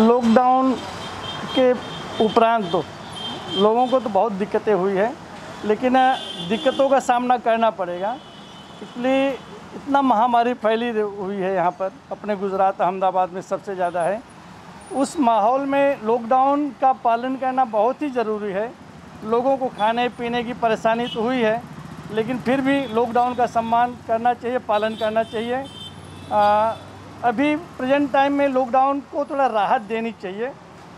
Lockdown के उपरांत तो लोगों को तो बहुत दिक्कतें हुई है लेकिन दिक्कतों का सामना करना पड़ेगा। इसलिए इतना महामारी फैली हुई है यहाँ पर अपने गुजरात अहमदाबाद में सबसे ज़्यादा है। उस माहौल में लॉकडाउन का पालन करना बहुत ही ज़रूरी है। लोगों को खाने पीने की परेशानी तो हुई है लेकिन फिर भी लॉकडाउन का सम्मान करना चाहिए पालन करना चाहिए। आ, अभी प्रेजेंट टाइम में लॉकडाउन को थोड़ा राहत देनी चाहिए।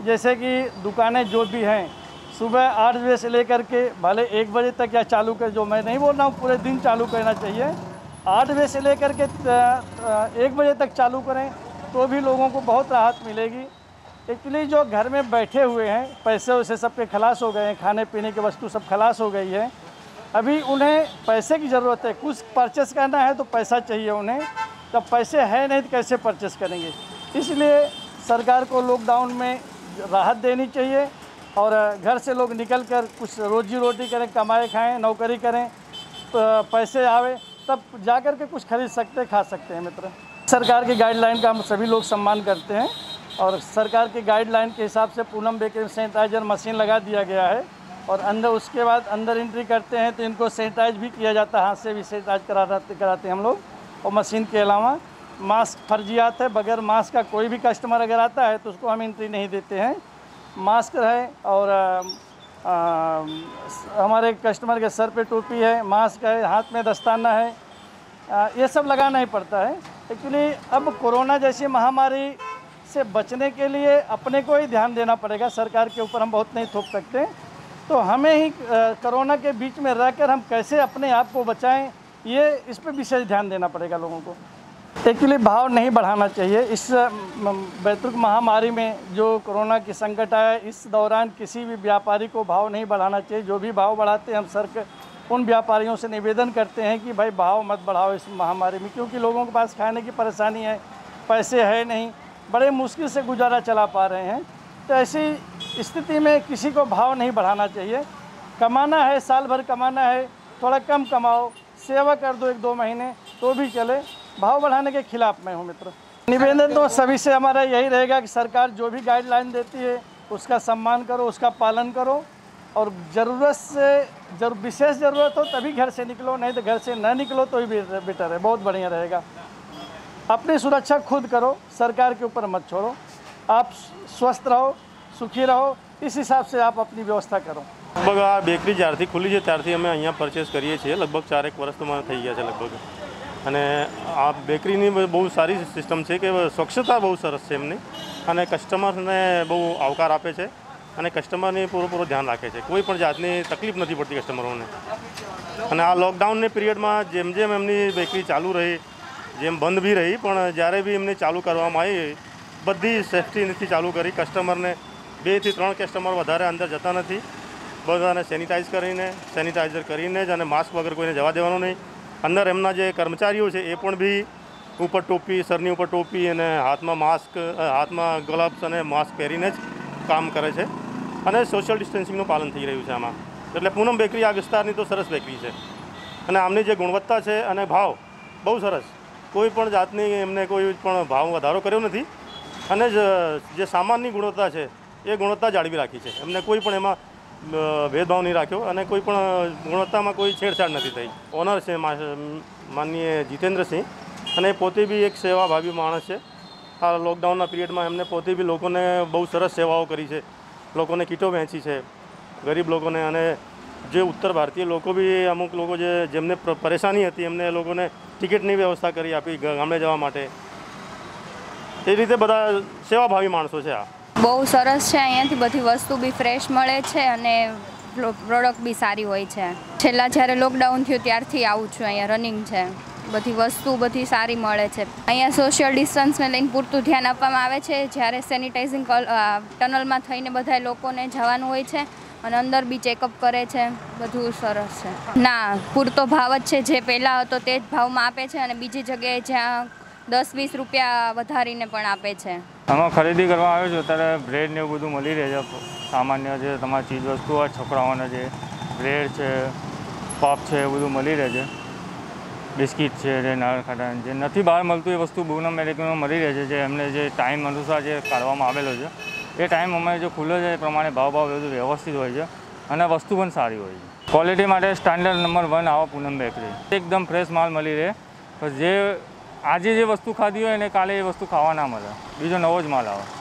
जैसे कि दुकानें जो भी हैं, सुबह आठ बजे से लेकर के भले एक बजे तक या चालू कर, जो मैं नहीं बोल रहा हूँ, पूरे दिन चालू करना चाहिए। आठ बजे से लेकर के एक बजे तक चालू करें तो भी लोगों को बहुत राहत मिलेगी। एक्चुअली जो घर में बैठे हुए हैं, पैसे वैसे सबके खलास हो गए हैं, खाने पीने की वस्तु सब खलास हो गई है। अभी उन्हें पैसे की ज़रूरत है, कुछ परचेस करना है तो पैसा चाहिए उन्हें। जब पैसे है नहीं तो कैसे परचेस करेंगे? इसलिए सरकार को लॉकडाउन में राहत देनी चाहिए और घर से लोग निकल कर कुछ रोजी रोटी करें, कमाए, खाएँ, नौकरी करें तो पैसे आवे, तब जा कर के कुछ खरीद सकते, खा सकते हैं मित्र। सरकार की गाइडलाइन का हम सभी लोग सम्मान करते हैं और सरकार की गाइडलाइन के हिसाब से पूनम बेकरी सैनिटाइजर मशीन लगा दिया गया है और अंदर उसके बाद अंदर एंट्री करते हैं तो इनको सैनिटाइज भी किया जाता है, हाथ से भी सैनिटाइज कराते कराते हैं हम लोग। और मशीन के अलावा मास्क फर्जियात है बगैर मास्क का कोई भी कस्टमर अगर आता है तो उसको हम एंट्री नहीं देते हैं। मास्क है और अ, हमारे कस्टमर के सर पे टोपी है मास्क है हाथ में दस्ताना है अ, ये सब लगाना ही पड़ता है। एक्चुअली अब कोरोना जैसी महामारी से बचने के लिए अपने को ही ध्यान देना पड़ेगा सरकार के ऊपर हम बहुत नहीं थोप सकते। तो हमें ही कोरोना के बीच में रहकर हम कैसे अपने आप को बचाएँ ये, इस पर विशेष ध्यान देना पड़ेगा लोगों को। एक्चुअली भाव नहीं बढ़ाना चाहिए। इस वैश्विक महामारी में जो कोरोना की संकट आया, इस दौरान किसी भी व्यापारी को भाव नहीं बढ़ाना चाहिए। जो भी भाव बढ़ाते हैं, हम सर उन व्यापारियों से निवेदन करते हैं कि भाई, भाव मत बढ़ाओ इस महामारी में, क्योंकि लोगों के पास खाने की परेशानी है, पैसे है नहीं, बड़े मुश्किल से गुजारा चला पा रहे हैं। तो ऐसी स्थिति में किसी को भाव नहीं बढ़ाना चाहिए। कमाना है, साल भर कमाना है, थोड़ा कम कमाओ सेवा कर दो एक दो महीने तो भी चले। भाव बढ़ाने के खिलाफ मैं हूँ मित्र। निवेदन तो सभी से हमारा यही रहेगा कि सरकार जो भी गाइडलाइन देती है, उसका सम्मान करो, उसका पालन करो और ज़रूरत से जब विशेष ज़रूरत हो तभी घर से निकलो, नहीं तो घर से ना निकलो तो ही बेटर है। बहुत बढ़िया रहेगा। अपनी सुरक्षा खुद करो, सरकार के ऊपर मत छोड़ो। आप स्वस्थ रहो, सुखी रहो, इस हिसाब से आप अपनी व्यवस्था करो। લગભગ આ બેકરી જ્યારથી ખુલી છે ત્યારથી અમે અહીંયા પરચેસ કરીએ છીએ. લગભગ ચારેક વર્ષ તો થઈ ગયા છે લગભગ. અને આ બેકરીની બહુ સારી સિસ્ટમ છે કે સ્વચ્છતા બહુ સરસ છે એમની. અને કસ્ટમરને બહુ આવકાર આપે છે. અને કસ્ટમરની પૂરેપૂરો ધ્યાન રાખે છે. કોઈ પણ જાતની તકલીફ નથી પડતી કસ્ટમરોને અને આ લોકડાઉનની પિરિયડમાં જેમ જેમ એમની બેકરી ચાલુ રહી, જેમ બંધ બી રહી, પણ જ્યારે બી એમને ચાલુ કરવામાં આવી, બધી સેફ્ટીથી ચાલુ કરી કસ્ટમરને બેથી ત્રણ કસ્ટમર વધારે અંદર જતા નથી. બધાને સેનિટાઈઝ કરીને, સેનિટાઈઝર કરીને જ અને માસ્ક વગર કોઈને જવા દેવાનું નહીં. અંદર એમના જે કર્મચારીઓ છે, એ પણ બી ઉપર ટોપી સરની ઉપર ટોપી અને હાથમાં માસ્ક હાથમાં ગ્લવ્સ અને માસ્ક પહેરીને જ કામ કરે છે. અને સોશિયલ ડિસ્ટન્સિંગનું પાલન થઈ રહ્યું છે આમાં. એટલે પૂનમ બેકરી આ વિસ્તારની તો સરસ બેકરી છે. અને આમની જે ગુણવત્તા છે અને ભાવ, બહુ સરસ. કોઈ પણ જાતની એમને કોઈ પણ ભાવ વધારો કર્યો નથી. અને જ- સામાનની ગુણવત્તા છે, એ ગુણવત્તા જાળવી રાખી છે. એમને કોઈ પણ એમાં ભેદભાવ નહીં રાખ્યો અને કોઈ પણ ગુણવત્તામાં કોઈ છેડછાડ નથી થઈ. ઓનર છે માનનીય જીતેન્દ્રસિંહ અને પોતે બી એક સેવાભાવી માણસ છે. આ લોકડાઉનના પિરિયડમાં એમને પોતે બી લોકોને બહુ સરસ સેવાઓ કરી છે. લોકોને કીટો વહેંચી છે, ગરીબ લોકોને અને જે ઉત્તર ભારતીય લોકો બી અમુક લોકો જે, જેમને પરેશાની હતી એમને એ લોકોને ટિકિટની વ્યવસ્થા કરી આપી ગામડે જવા માટે. એ રીતે બધા સેવાભાવી માણસો છે આ. બહુ સરસ છે, અહીંયાથી બધી વસ્તુ બી ફ્રેશ મળે છે અને પ્રોડક્ટ બી સારી હોય છે. છેલ્લા જ્યારે લોકડાઉન થયું ત્યારથી આવું છું, અહીંયા રનિંગ છે. બધી વસ્તુ બધી સારી મળે છે. અહીંયા સોશિયલ ડિસ્ટન્સને લઈને પૂરતું ધ્યાન આપવામાં આવે છે. જ્યારે સેનિટાઇઝિંગ ટનલમાં થઈને બધા લોકોને જવાનું હોય છે અને અંદર બી ચેકઅપ કરે છે. બધું સરસ છે. ના, પૂરતો ભાવ જ છે. જે પહેલાં હતો તે જ ભાવમાં આપે છે અને બીજી જગ્યાએ જ્યાં દસ વીસ રૂપિયા વધારીને પણ આપે છે. આમાં ખરીદી કરવા આવ્યો છું, અત્યારે બ્રેડ ને એવું બધું મળી રહે છે. સામાન્ય જે તમારી ચીજ વસ્તુ હોય, છોકરાઓને જે બ્રેડ છે પપ છે, એ બધું મળી રહે છે. બિસ્કિટ છે, જે નાળ ખાટા જે નથી બહાર મળતું એ વસ્તુ પૂનમ મેરેકમાં મળી રહે છે, જે એમને જે ટાઈમ અનુસાર જે કાઢવામાં આવેલો છે. એ ટાઈમ અમારે જે ખુલ્લો છે, એ પ્રમાણે ભાવ ભાવ બધું વ્યવસ્થિત હોય છે અને વસ્તુ પણ સારી હોય છે. ક્વોલિટી માટે સ્ટાન્ડર્ડ નંબર વન આવો પૂનમ બેકરી એકદમ ફ્રેશ માલ મળી રહે. જે આજે જે વસ્તુ ખાધી હોય ને કાલે એ વસ્તુ ખાવા ના મળે. બીજો નવો જ માલ આવે.